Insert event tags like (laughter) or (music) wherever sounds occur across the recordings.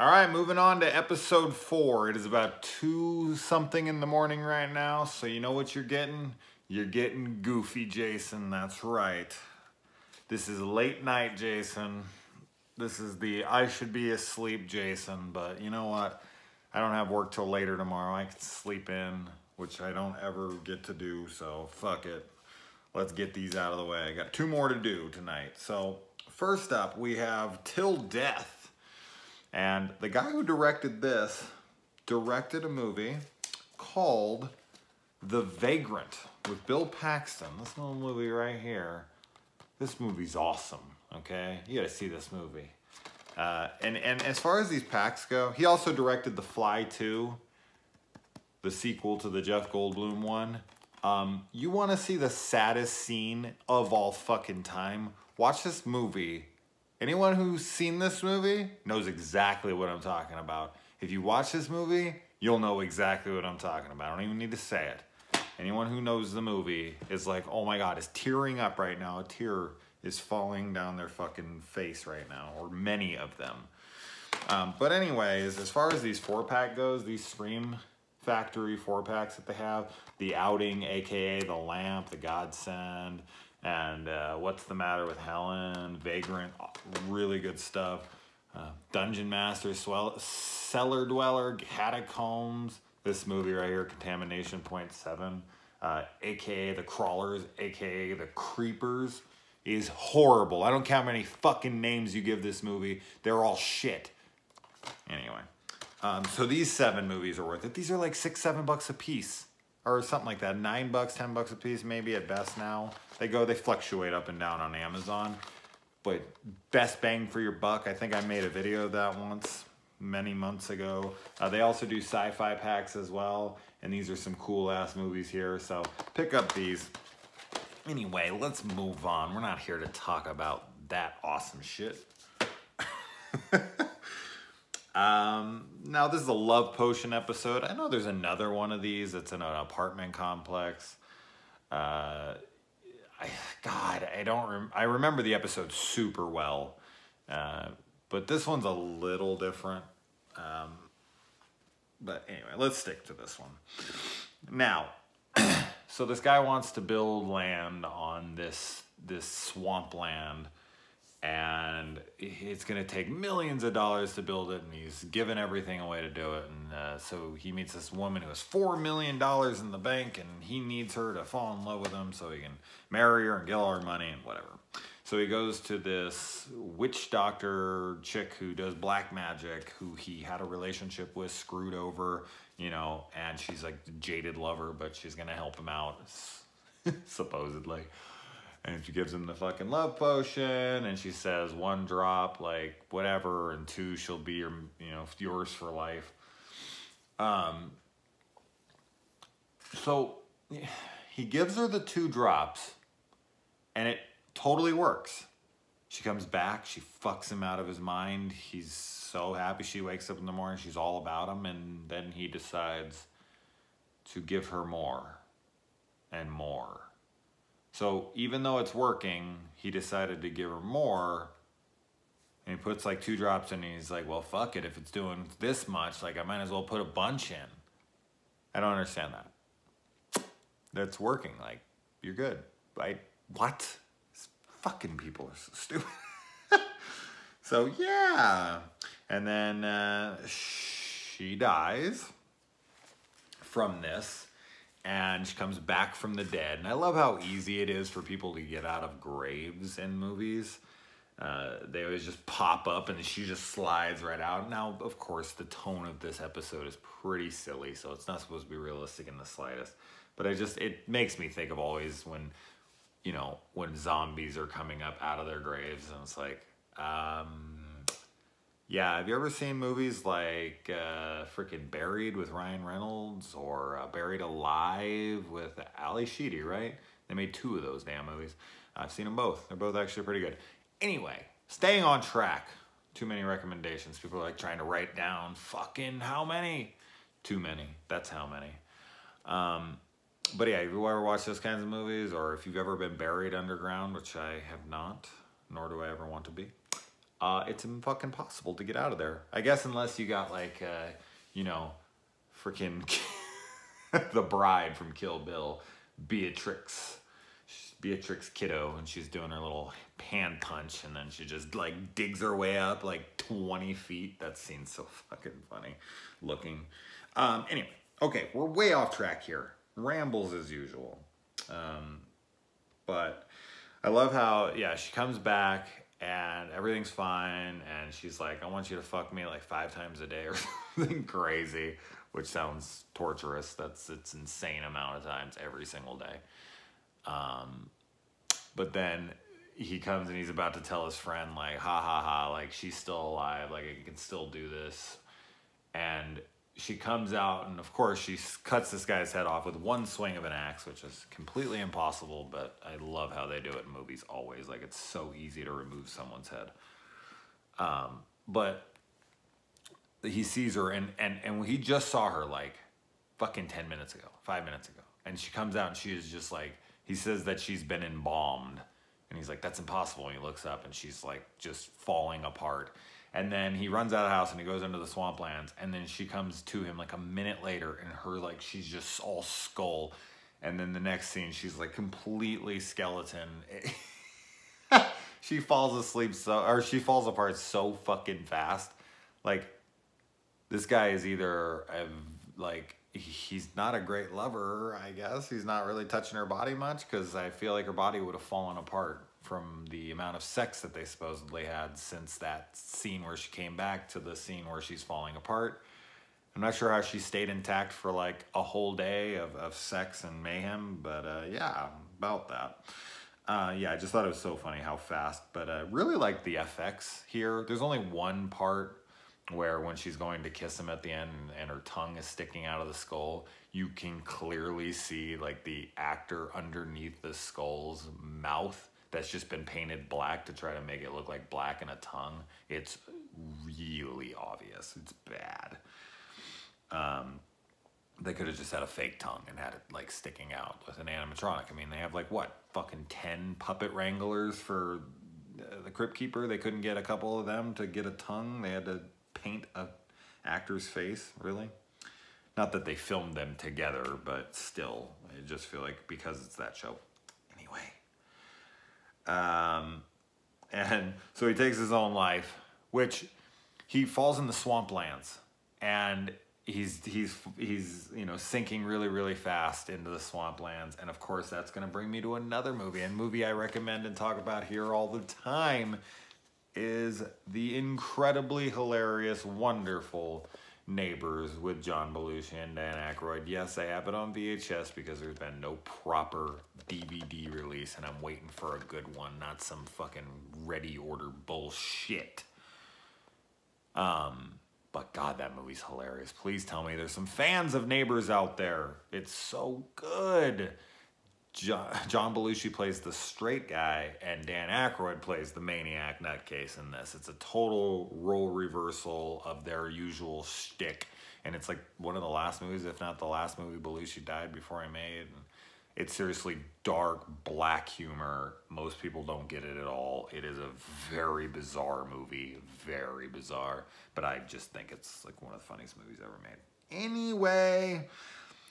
All right, moving on to episode four. It is about two something in the morning right now, so you know what you're getting? You're getting goofy, Jason. That's right. This is late night, Jason. This is the I should be asleep, Jason. But you know what? I don't have work till later tomorrow. I can sleep in, which I don't ever get to do, so fuck it. Let's get these out of the way. I got two more to do tonight. So, first up, we have Till Death. And the guy who directed this directed a movie called The Vagrant with Bill Paxton. This little movie right here. This movie's awesome, okay? You gotta see this movie. Uh, and, and as far as these packs go, he also directed The Fly 2, the sequel to the Jeff Goldblum one. Um, you wanna see the saddest scene of all fucking time? Watch this movie Anyone who's seen this movie knows exactly what I'm talking about. If you watch this movie, you'll know exactly what I'm talking about. I don't even need to say it. Anyone who knows the movie is like, oh my God, is tearing up right now. A tear is falling down their fucking face right now, or many of them. Um, but anyways, as far as these four pack goes, these Scream Factory four packs that they have, the Outing, aka the Lamp, the Godsend, and uh, What's the Matter with Helen, Vagrant, really good stuff. Uh, Dungeon Master, Swell, Cellar Dweller, Catacombs, this movie right here, Contamination Point 7, uh, aka The Crawlers, aka The Creepers, is horrible. I don't care how many fucking names you give this movie, they're all shit. Anyway, um, so these seven movies are worth it. These are like six, seven bucks a piece or something like that. Nine bucks, ten bucks a piece, maybe at best now. They go, they fluctuate up and down on Amazon. But best bang for your buck. I think I made a video of that once many months ago. Uh, they also do sci-fi packs as well. And these are some cool ass movies here. So pick up these. Anyway, let's move on. We're not here to talk about that awesome shit. (laughs) Um, now this is a love potion episode. I know there's another one of these. It's in an apartment complex. Uh, I, God, I don't. Rem I remember the episode super well, uh, but this one's a little different. Um, but anyway, let's stick to this one. Now, (clears throat) so this guy wants to build land on this this swamp land and it's going to take millions of dollars to build it and he's given everything away to do it and uh, so he meets this woman who has four million dollars in the bank and he needs her to fall in love with him so he can marry her and get all her money and whatever. So he goes to this witch doctor chick who does black magic who he had a relationship with screwed over you know and she's like jaded lover but she's going to help him out (laughs) supposedly and she gives him the fucking love potion and she says one drop like whatever and two she'll be your you know yours for life. Um so he gives her the two drops and it totally works. She comes back she fucks him out of his mind. He's so happy she wakes up in the morning she's all about him and then he decides to give her more and more so even though it's working, he decided to give her more. And he puts like two drops in and he's like, well, fuck it. If it's doing this much, like I might as well put a bunch in. I don't understand that. That's working. Like, you're good. I, what? fucking people are so stupid. (laughs) so yeah. And then uh, she dies from this and she comes back from the dead. And I love how easy it is for people to get out of graves in movies. Uh, they always just pop up and she just slides right out. Now, of course, the tone of this episode is pretty silly, so it's not supposed to be realistic in the slightest. But I just, it makes me think of always when, you know, when zombies are coming up out of their graves and it's like, um, yeah, have you ever seen movies like uh, freaking Buried with Ryan Reynolds or uh, Buried Alive with Ally Sheedy, right? They made two of those damn movies. I've seen them both. They're both actually pretty good. Anyway, staying on track. Too many recommendations. People are like trying to write down fucking how many? Too many. That's how many. Um, but yeah, if you ever watch those kinds of movies or if you've ever been buried underground, which I have not, nor do I ever want to be, uh, it's fucking possible to get out of there. I guess unless you got like, uh, you know, freaking (laughs) the bride from Kill Bill, Beatrix. Beatrix Kiddo, and she's doing her little hand punch, and then she just like digs her way up like 20 feet. That scene's so fucking funny looking. Um, anyway, okay, we're way off track here. Rambles as usual. Um, but I love how, yeah, she comes back and everything's fine, and she's like, I want you to fuck me like five times a day or (laughs) something crazy, which sounds torturous. That's it's insane amount of times every single day. Um, but then he comes and he's about to tell his friend like, ha ha ha, like she's still alive, like I can still do this. And she comes out and of course she cuts this guy's head off with one swing of an axe, which is completely impossible, but I love how they do it in movies always. Like it's so easy to remove someone's head. Um, but he sees her and, and, and he just saw her like fucking 10 minutes ago, five minutes ago. And she comes out and she is just like, he says that she's been embalmed. And he's like, that's impossible. And he looks up and she's like just falling apart. And then he runs out of the house and he goes into the swamplands. And then she comes to him like a minute later and her like she's just all skull. And then the next scene she's like completely skeleton. (laughs) she falls asleep so or she falls apart so fucking fast. Like this guy is either a, like he's not a great lover, I guess. He's not really touching her body much because I feel like her body would have fallen apart from the amount of sex that they supposedly had since that scene where she came back to the scene where she's falling apart. I'm not sure how she stayed intact for like a whole day of, of sex and mayhem, but uh, yeah, about that. Uh, yeah, I just thought it was so funny how fast, but uh, really like the FX here. There's only one part where when she's going to kiss him at the end and, and her tongue is sticking out of the skull, you can clearly see like the actor underneath the skull's mouth that's just been painted black to try to make it look like black and a tongue. It's really obvious. It's bad. Um, they could have just had a fake tongue and had it like sticking out with an animatronic. I mean, they have like what fucking ten puppet wranglers for the Crypt Keeper. They couldn't get a couple of them to get a tongue. They had to paint a actor's face, really. Not that they filmed them together, but still, I just feel like because it's that show. Um, and so he takes his own life, which he falls in the swamplands. And he's he's he's you know sinking really really fast into the swamplands. And of course that's going to bring me to another movie. And movie I recommend and talk about here all the time is the incredibly hilarious, wonderful Neighbors with John Belushi and Dan Aykroyd. Yes, I have it on VHS because there's been no proper DVD release, and I'm waiting for a good one, not some fucking ready order bullshit. Um, but God, that movie's hilarious. Please tell me there's some fans of Neighbors out there. It's so good. John, John Belushi plays the straight guy, and Dan Aykroyd plays the maniac nutcase in this. It's a total role reversal of their usual shtick, and it's like one of the last movies, if not the last movie Belushi died before he made. And it's seriously dark, black humor. Most people don't get it at all. It is a very bizarre movie, very bizarre, but I just think it's like one of the funniest movies ever made. Anyway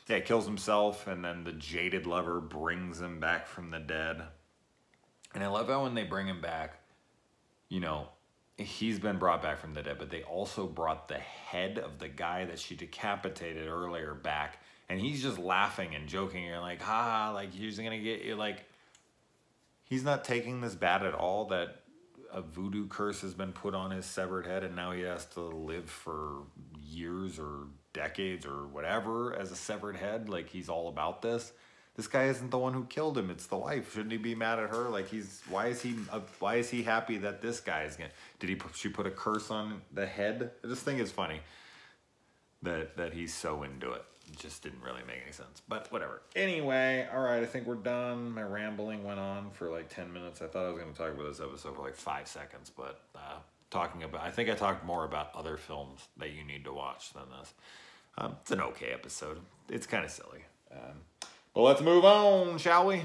yeah, kills himself, and then the jaded lover brings him back from the dead. And I love how when they bring him back, you know, he's been brought back from the dead, but they also brought the head of the guy that she decapitated earlier back, and he's just laughing and joking. You're like, ha, like he's gonna get you. Like, he's not taking this bad at all. That a voodoo curse has been put on his severed head, and now he has to live for years or decades or whatever as a severed head. Like he's all about this. This guy isn't the one who killed him. It's the wife. Shouldn't he be mad at her? Like he's why is he uh, why is he happy that this guy is gonna? Did he put she put a curse on the head? This thing is funny. That that he's so into it. It just didn't really make any sense. But whatever. Anyway, all right. I think we're done. My rambling went on for like ten minutes. I thought I was gonna talk about this episode for like five seconds, but. Uh, talking about. I think I talked more about other films that you need to watch than this. Um, it's an okay episode. It's kind of silly. Um, but let's move on, shall we?